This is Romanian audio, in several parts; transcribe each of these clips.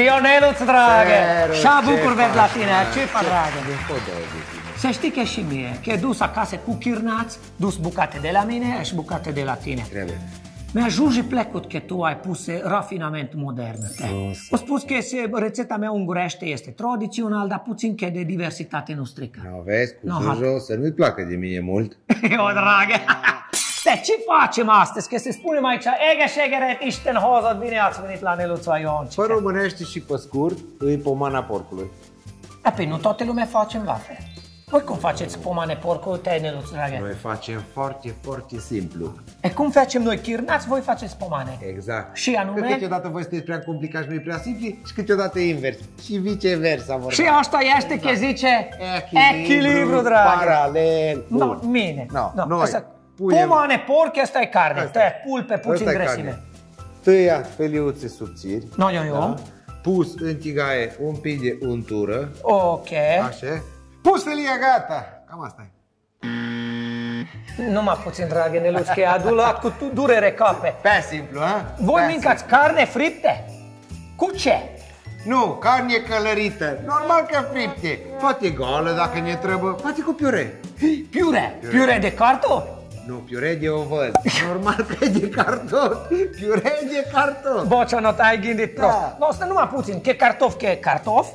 Sioneluț, dragă! Seru, Și-a ce bucur vezi la faci, tine, mă? ce faci, dragă? Nu pot da de tine. Să știi că și mie, că e dus acasă cu chirnați, dus bucate de la mine și bucate de la tine. Trebuie. Mi-ajunge plecut că tu ai pus rafinament modern. te. Frumos. O spus că este, rețeta mea ungurește este tradițional, dar puțin că de diversitate nu strică. Nu vezi, cu No, Jojo, să nu-i placă de mine mult. Eu, dragă! Te, ce facem astăzi? Că se spunem aici, ege șegeret, iște în hozat, bine ați venit la Neluța Ioncică. Pe românește și pe scurt, îi pomana porcului. Da, pe nu toată lumea facem la fel. Voi cum faceți pomane porcul, te, Neluț, dragă? Noi facem foarte, foarte simplu. E cum facem noi chirnați, voi faceți pomane. Exact. Și anume? Că câteodată voi sunteți prea complicați și noi prea simpli și câteodată invers. Și viceversa vorba. Și asta este că zice Echilibru, echilibru, dragă. Paralel. Nu, Bun. mine. No, no, noi asta- punem- Pomane porc, asta e carne. Asta Asta e. pulpe, puțin Asta e grăsime. carne. Tăia feliuțe subțiri. No, eu, eu. Pus în tigaie un pic de untură. Ok. Așa. Pus felia gata. Cam asta e. Numai puțin, dragă Neluț, că e adulat cu tu- durere cape. Pe simplu, ha? Voi Pe mâncați carne fripte? Cu ce? Nu, carne călărită. Normal că fripte. Poate goală dacă ne trebuie. Poate cu piure. Piure. Piure de cartofi? Nu, piure de ovăz. Normal că e de cartofi. Piure de cartofi. Bocea, nu ai gândit prost. Da. Nu, asta numai puțin, că cartof, că e cartof.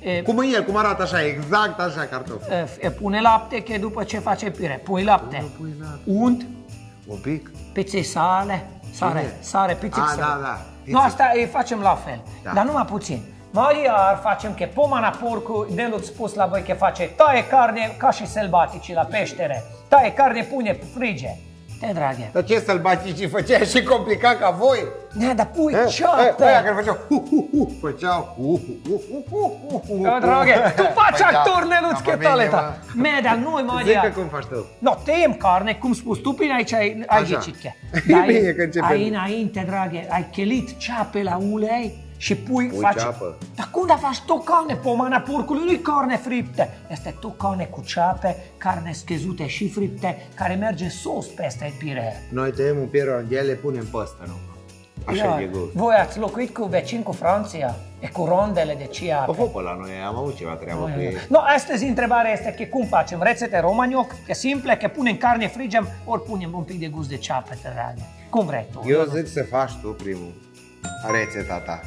E, Cum e el, cum arată așa, exact așa cartofi. e, pune lapte, că după ce face pire. Pui lapte. pui lapte. Unt, Un pic. pițe sale, sare, Bine. sare, pițe A, sale. da, da. Nu, asta îi facem la fel, Da. dar numai puțin. Mai iar facem că pomana porcu, Neluț spus la voi că face taie carne ca și sălbatici la peștere. Taie carne, pune frige. Te draghe. Dar ce sălbatici făcea și complicat ca voi? Da, dar pui Eh, eh, ceapă. Aia care făceau hu, hu, hu, făceau hu, hu, hu, hu, hu, hu, hu, Da, draghe, tu faci Făceau. actor, Neluț, Da, că mă, tale bine, ta. mă. Me, dar noi, mai Zic că iar. cum faci tu? No, tăiem carne, cum spus tu, până aici ai, ai Așa. ghicit că. E Dar bine că începem. Ai înainte, draghe, ai chelit ceape la ulei și pui, Pui faci... ceapă. Dar cum da faci tu carne, pomana porcului, nu carne friptă. Este tu carne cu ceape, carne scăzute și fripte, care merge sos peste pire. Noi tăiem un pier rondele, punem pe ăsta, nu? Așa Ia, e gust. Voi ați locuit cu vecini cu Franția? E cu rondele de A ceapă. fost pe la noi, am avut ceva treabă cu ei. No, astăzi întrebarea este că cum facem? Rețete românioc, că simple, că punem carne, frigem, ori punem un pic de gust de ceapă, te dragă. Cum vrei tu? Eu zic să faci tu primul rețeta ta.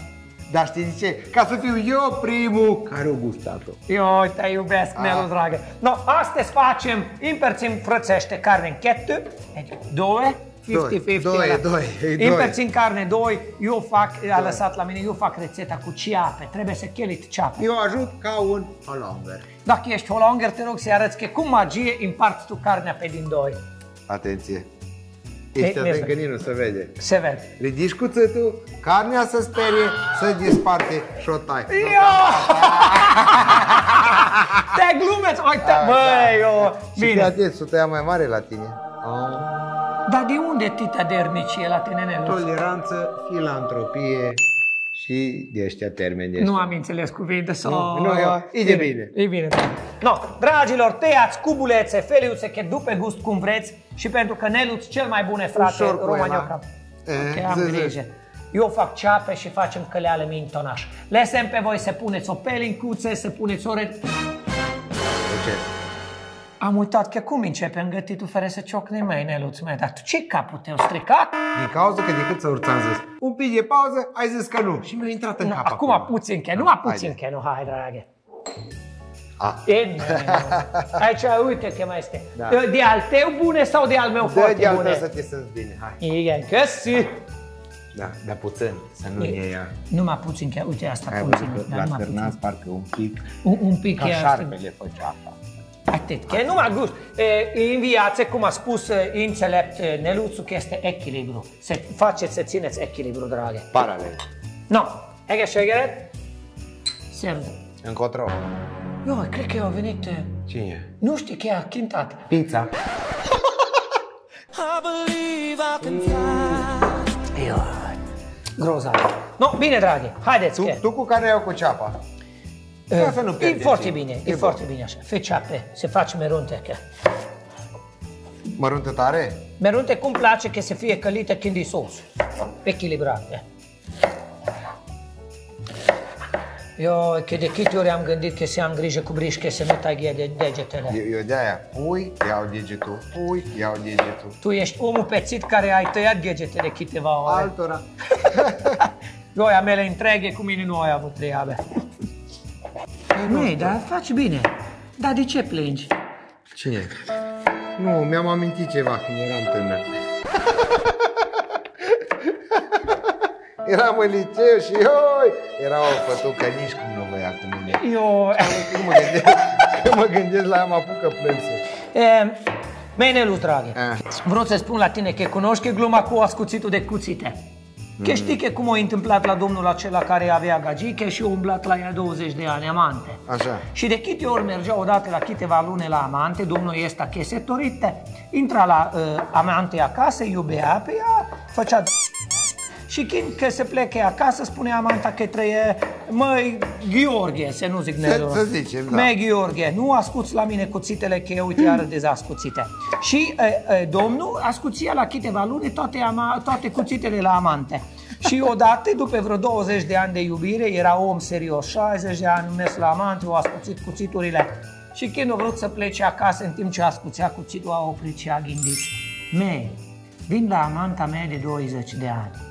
Dar știi de ce? Ca să fiu eu primul care o gustat-o. Eu te iubesc, Ah. Nelu, dragă. No, astăzi facem, împărțim frățește carne în chettă, deci două, 50-50. Doi, la- doi, e doi. Împărțim carne doi, eu fac, a lăsat la mine, eu fac rețeta cu ceape, trebuie să chelit ceape. Eu ajut ca un holonger. Dacă ești holonger, te rog să-i arăți că cu magie împarți tu carnea pe din doi. Atenție. Ești E, atent merge. că nici nu se vede. Se vede. Ridici cuțătul, carnea să sperie, să disparte și o tai. Ia! Te glumeți, uite, băi, eu... Și fii Bine, atent, să tăia mai mare la tine. Oh. dar de unde tita dernicie la tine, Nelu? Toleranță, filantropie și de ăștia termeni de Nu ăștia. am înțeles cuvinte sau... Nu, nu, eu- e de bine. E bine, da. No, dragilor, tăiați cubulețe, feliuțe, că după gust cum vreți și pentru că Neluț cel mai bune frate Ușor cu romanioca. ela. Ok, Eh, am zi, zi. grijă. Eu fac ceape și facem căleale mintonaș. Lesen pe voi să puneți o pelincuțe, să puneți o re... De ce? Am uitat că cum începem gătitul fără să ciocni mai, Neluț, mai, dar tu ce capul te-au stricat? Din cauza că decât să urți am zis un pic de pauză, ai zis că nu. Și mi-a intrat în Nu, cap acum acum. puțin că, numai Haide. puțin că, nu, hai, dragă. A. E, bine. Aici, uite că mai este. Da. De al tău bune sau de al meu Dă foarte de altă bune? să te simți bine, hai. Igen, căsi. Da, dar puțin, să nu ne ia. Numai puțin, că uite asta Ai puțin. văzut că dar la numai Târnaț puțin. parcă un pic Un, un pic ca e șarpele făcea așa. Atât, că numai gust. E, în viață, cum a spus e, înțelept e, Neluțu, că este echilibru. Să faceți să țineți echilibru, dragă. Paralel. No, egészségeret. Szervusz. Încotro. Jaj, cred că a venit... e, Cine? Nu știu că a cântat. Pizza. I believe I can fly. Jaj, grozav. No, bine, draghi, haideți Tu, că... tu cu care iau cu ceapa? e, ca să nu e pierdem foarte timp. bine, e, E foarte bine așa. Fă ceape, se face merunte. Că. Măruntă tare? Merunte cum place că să fie călită când e sos. Echilibrat. Eu, că de câte ori am gândit că să am grijă cu brișche să nu tai de degetele. Eu, eu de-aia pui, iau degetul, pui, iau degetul. Tu ești omul pețit care ai tăiat degetele câteva ore. Altora. Eu aia mele întreghe, cu mine nu ai avut treabă. Nu, dar faci bine. Dar de ce plângi? Cine? Nu, mi-am amintit ceva când eram tânăr. Eram în liceu și oi, era o fătucă nici cum nu voia cu mine. Eu... Când mă gândesc, când mă gândesc la ea, mă apucă plânsul. E, Menelu, draghe, Ah. vreau să spun la tine că cunoști gluma cu ascuțitul de cuțite. Că știi că cum a întâmplat la domnul acela care avea gagiche și a umblat la ea 20 de ani, amante. Așa. Și de câte ori mergea odată la câteva luni la amante, domnul ăsta chesetorite, intra la uh, amante acasă, iubea pe ea, făcea d- și când că se plece acasă, spune amanta că trăie, măi, Gheorghe, să nu zic Nelu. să zicem, da. Măi, Gheorghe, nu ascuți la mine cuțitele, că eu uite iară dezascuțite. Și e, e, domnul ascuția la câteva luni toate, ama, toate cuțitele la amante. Și odată, după vreo 20 de ani de iubire, era om serios, 60 de ani mers la amante, au ascuțit cuțiturile. Și când a vrut să plece acasă, în timp ce ascuțea cuțitul, a oprit și a gândit. Mei, vin la amanta mea de 20 de ani.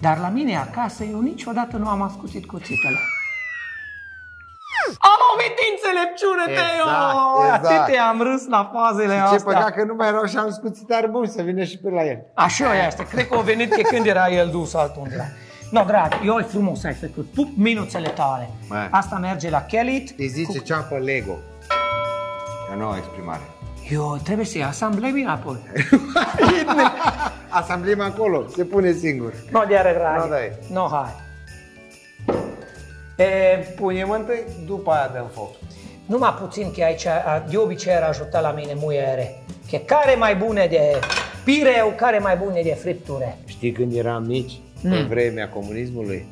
Dar la mine acasă eu niciodată nu am ascuțit cuțitele. Am auzit înțelepciune, Teo! Exact, exact. Atât am râs la fazele Ce astea. păcat că nu mai erau și am scuțit bun să vină și pe la el. Așa este, cred că a venit că când era el dus altundeva. No, drag, eu frumos ai făcut. Pup minuțele tale. Mai. Asta merge la Kelit. Îi zice ceapă Lego. E o nouă exprimare. Eu trebuie să-i asamblăm apoi. Asamblim acolo, se pune singur. No, de are drag. No, dai. No, hai. E, Punem întâi, după aia dăm foc. numai puțin că aici, a, de obicei ar ajuta la mine muiere. Că care mai bune de pireu, care mai bune de fripture. Știi când eram mici, în vremea comunismului,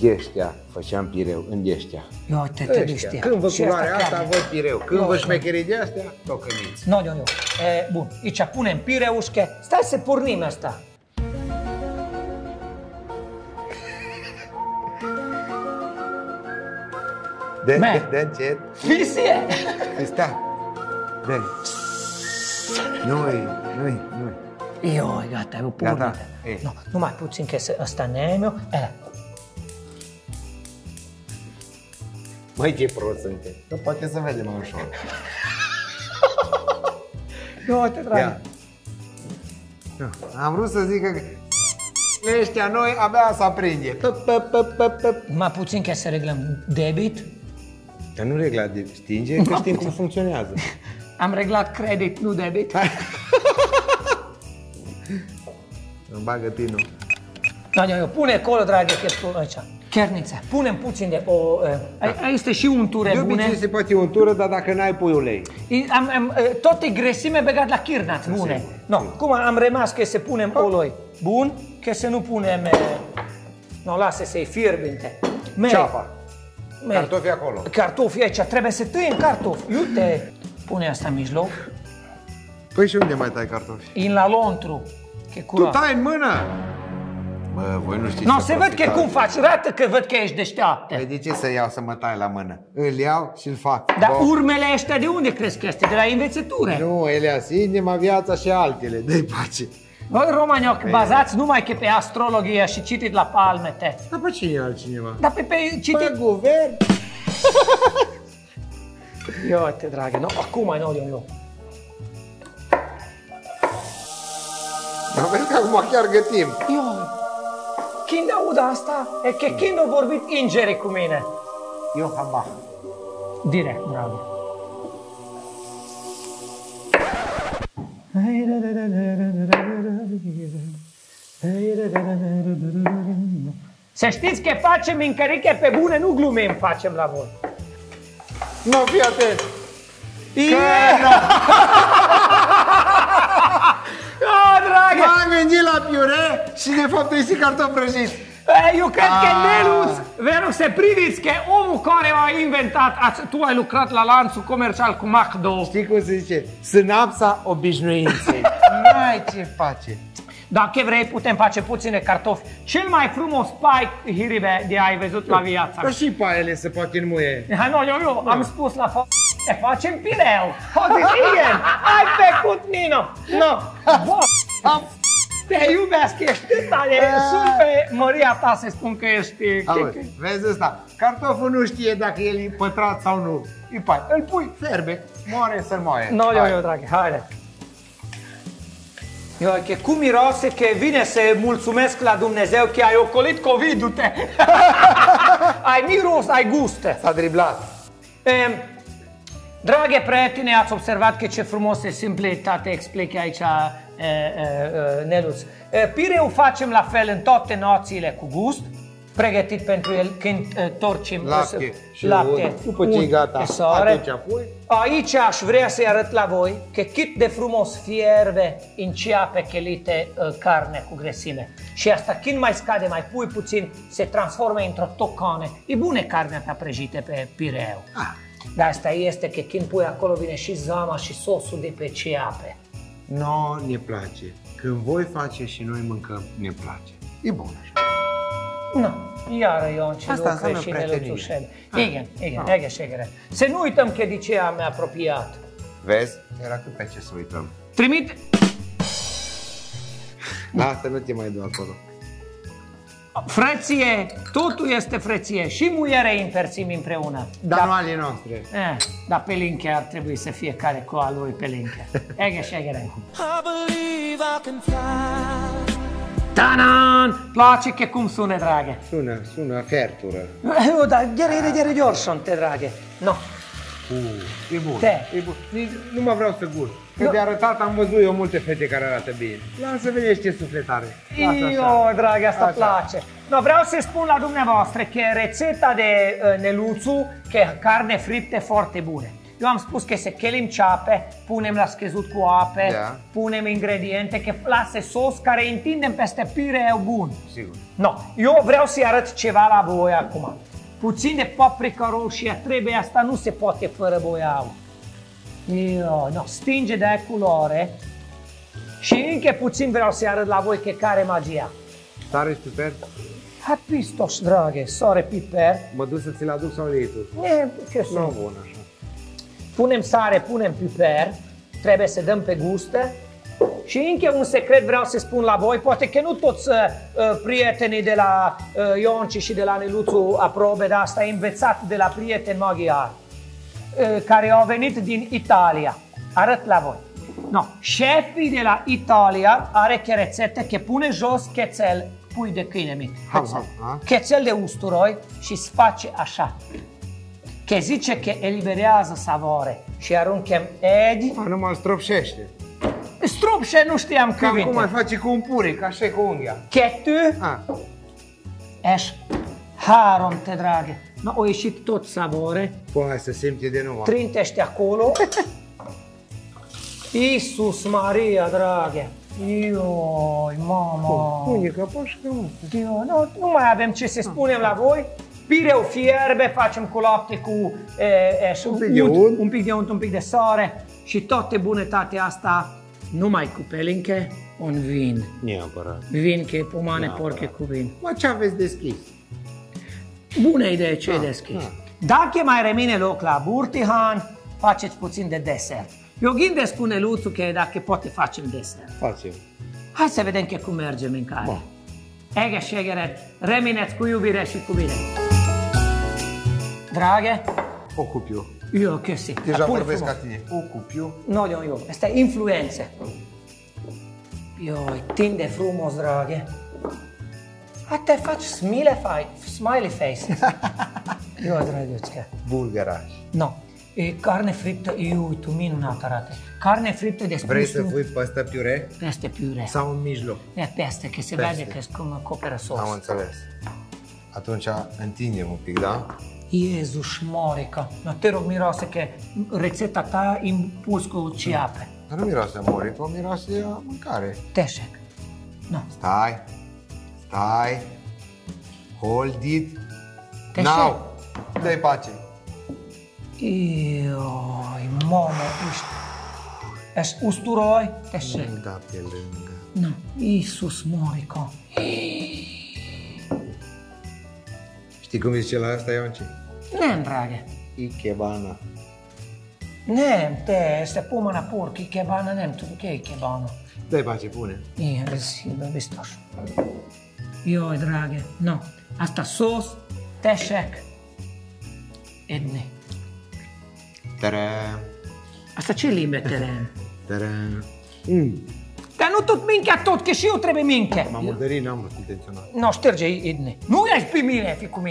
gheștea, făceam pireu în gheștea. Eu te te Ăștia. știa. Când vă Și culoarea asta asta, chiar. văd pireu. Când Eu- vă șmecherii de astea, tocăniți. Nu, nu, nu. E, bun, aici punem pireușche. Stai să pornim asta. De, Man. de, de încet. Fisie! Stai. De. Nu-i, nu-i, nu-i. Io, gata, avevo pure. Gata? Eh. No, numai puțin că să ăsta nemio. E, Măi, ce prost suntem. Nu, poate să vedem mai ușor. eu te drag. Ia. Nu, Am vrut să zic că ăștia noi abia să aprinde. Pă, pă, pă, pă, pă. Mai puțin că să reglăm debit. Dar nu regla de stinge, că știm cum funcționează. Am reglat credit, nu debit. Îmi bagă tinul. No, no, eu pune acolo, dragă, că tu aici. Chernița, punem puțin de o... Uh, ai- este și unture De bune. obicei se poate untură, dar dacă n-ai pui ulei. I- Am, am, uh, toate grăsime begat la chirnați bune. No, cum am rămas că să punem oloi bun, că să nu punem... uh, No, lasă să-i fierbinte. Mei, Ceapa. mei, Cartofi acolo. Cartofi aici, trebuie să tăiem cartofi. Iute, pune asta în mijloc, Păi și unde mai tai cartofi? în la lontru. Că Tu curat. tai în mână! Bă, voi nu știți No, să se văd că profitați. cum faci, rată că văd că ești deșteaptă. Păi de ce să iau să mă tai la mână? Îl iau și îl fac. Dar Bă, urmele ăștia de unde crezi că este? De la învățătură. Nu, Elias, inima, viața și altele. Dă-i pace. Voi românioc, bazați numai că pe astrologie și citit la palmete. Dar pe cine e altcineva? Dar pe, pe citit... Pe guvern? Eu te dragă, no, acum mai nu eu, eu. Dar vezi că acum chiar gătim. Eu, când aud asta, e că când au vorbit ingeri cu mine. Eu habar. Direct, dragă. Să știți că facem încăriche pe bune, nu glumim facem la voi. Nu, fii atent. Oh, M-am gândit la piure și de fapt e și cartofi prăjiți. E, Eu cred că Ah. Neluț, vă rog să priviți că omul care a inventat, ați- tu ai lucrat la lanțul comercial cu McDo. Știi cum se zice? Synapsa obișnuinței. N-ai ce face. Dacă vrei, putem face puține cartofi. Cel mai frumos pai hiribe de ai văzut la viața. Dar și paiele se poate înmuie. Ha, no, eu, eu am spus la fa... Te facem pireu. O zis, Ian, ai făcut Nino. No, bă, te iubesc, ești tare. Sunt pe Maria ta să spun că ești... Auzi, vezi ăsta? Cartoful nu știe dacă el e pătrat sau nu. E pai. Îl pui, ferbe, moare să-l moaie. No, eu, Hai. eu, draghi, haide. Eu, că cum miroase că vine să mulțumesc la Dumnezeu că ai ocolit COVID-ul te. ai miros, ai guste. S-a driblat. Ehm, Draghe prieteni, ați observat că ce frumos e simplitate explică aici e, e, e, Neluț. E, Pireu facem la fel în toate noțiile cu gust, pregătit pentru el când e, torcim Lapte și lapte, ud. După ce e ud gata, de sare. atunci pui. Aici aș vrea să-i arăt la voi că cât de frumos fierbe în ceape chelite uh, carne cu grăsime. Și asta când mai scade, mai pui puțin, se transformă într-o tocone. E bună carnea ta prăjită pe pireu. Ah. Dar asta este că când pui acolo vine și zama și sosul de pe ceape. No, ne place. Când voi face și noi mâncăm, ne place. E bun așa. Nu, iară Ion ce Asta lucră înseamnă și prietenie. neluțușel. Ah. Igen, igen, Ah. igen, șegere. Să nu uităm că de ce am apropiat. Vezi? Era cât pe ce să uităm. Trimite, Lasă, nu te mai du acolo. Frăție, totul este frăție și muiere împărțim împreună. Dar nu ale noastre. Eh, dar pe linke ar trebui să fie care cu a lui pe linke. Ege, șegere. I believe I can fly. Tanan! Place că cum sună, draghe. Sună, sună fertură. Eu, da, ghere, ghere, ghere, te draghe. No, Uh, e bun. Te. E bun. Nici Nu mă vreau să gust. Că de arătat am văzut eu multe fete care arată bine. Lasă vedeți ce sufletare. Lasă Io, așa. draghe, asta Așa. place. No, vreau să spun la dumneavoastră că rețeta de uh, neluțu, că carne fripte foarte bune. Eu am spus că se chelim ceape, punem la scăzut cu ape, Da. punem ingrediente, că lasă sos care întindem peste pireu bun. Sigur. No, eu vreau să-i arăt ceva la voi acum. Puțin de paprika roșie, trebuie asta, nu se poate fără boiau. Io, no, stinge de culoare și încă puțin vreau să-i arăt la voi că care e magia. Tare și piper? Ha pistos, draghe, sore piper. Mă duc să ți-l aduc sau le iei tu? E, ce Nu sunt? bun așa. Punem sare, punem piper, trebuie să dăm pe gustă. Și încă un secret vreau să spun la voi, poate că nu toți uh, prietenii de la uh, Ionci și de la Neluțu aprobe, dar asta e învățat de la prieteni maghiari uh, care au venit din Italia. Arăt la voi. No, șefii de la Italia are che rețete că pune jos chețel, pui de câine mic, Ha, chețel, ha, ha. chețel de usturoi și se face așa. Che zice că eliberează savore și arunchem egg, A, nu mă stropșește. Strupșe nu știam Cam cum mai cuvinte. face cu un puric, așa e cu unghia. Kettő, A, és három, te drage. Na, o ieșit tot savore. păi hai să simte de nou. Trintește acolo. Iisus Maria, draghe. Ioi, mama. Unde că pașcă, mă. Dio, nu, nu mai avem ce să spunem la voi. Pireu fierbe, facem cu lapte cu e, e, și Un pic de unt. un pic de unt, un pic de sare și toate bunătatea asta numai cu pelinche, un vin. Neapărat. Vin che pomane Da, porche da. cu vin. Mă, ce aveți deschis? Bună idee ce ai Da, deschis. da. Dacă mai rămâne loc la burtihan, faceți puțin de desert. Eu gândesc cu Neluțu că dacă poate facem desert. Facem. Hai să vedem că cum merge mâncarea. Bun. Egészségeret, reményet cu iubire și cu bine. Draghe, Ocup eu. Eu köszi. Deja Pune vorbesc frumos. ca tine. Ocup eu. Nagyon jó. Asta e influență. Joj, tinde frumos, drage. Hát te faci smile fai, smiley face. Joj, dragioțcă. Bulgaraș. No. E carne friptă, iui, tu minunat arată. Carne friptă de Vrei să spus pui pe ăsta piure? peste piure. Sau în mijloc? E peste, că se Peste. vede că cum acoperă sos. Am înțeles. Atunci întindem un pic, da? Jezus Marica, no te rog miroase că rețeta ta impus cu ceape. Dar nu miroase a morico, miroase a mâncare. Teșec. No, Stai. Stai. Hold it. Teșec. Now. Dă-i pace. Ioi, mamă, ești... Ești usturoi? Teșec. Nu da pe lângă. No, Iisus morico. Știi cum zice la asta, Ionci? Nem, drage. Ikebana. Nem, te, este pomana pork, ikebana, nem tudok, ikebana. Dai pace, pune. Igen, ez hibben biztos. Jaj, dráge. Na, azt a szósz, tessék enni. Tere, Azt a csillibe terem. tere. Mm. Te nu tot minket che și eu trebuie minche. Ma murdării n-am vrut intenționat. No, șterge idne. Nu ești pe mine, fi cu.